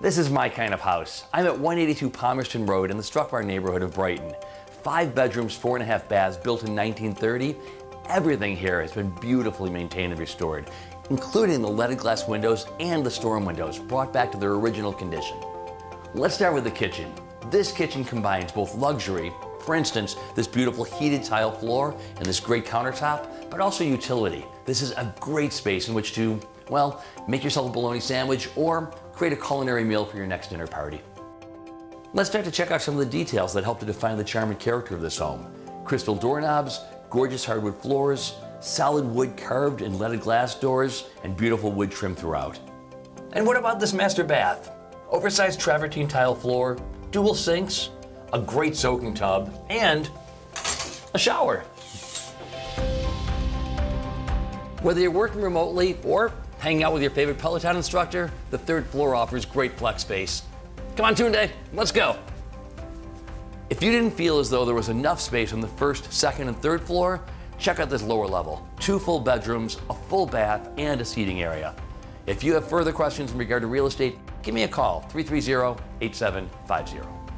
This is my kind of house. I'm at 182 Palmerston Road in the Struckmar neighborhood of Brighton. Five bedrooms, four and a half baths, built in 1930. Everything here has been beautifully maintained and restored, including the leaded glass windows and the storm windows, brought back to their original condition. Let's start with the kitchen. This kitchen combines both luxury, for instance, this beautiful heated tile floor and this great countertop, but also utility. This is a great space in which to, well, make yourself a bologna sandwich or create a culinary meal for your next dinner party. Let's start to check out some of the details that help to define the charm and character of this home. Crystal doorknobs, gorgeous hardwood floors, solid wood carved and leaded glass doors, and beautiful wood trim throughout. And what about this master bath? Oversized travertine tile floor, dual sinks, a great soaking tub, and a shower. Whether you're working remotely or hanging out with your favorite Peloton instructor, the third floor offers great flex space. Come on, Tunde, let's go. If you didn't feel as though there was enough space on the first, second, and third floor, check out this lower level. Two full bedrooms, a full bath, and a seating area. If you have further questions in regard to real estate, give me a call, 330 8750.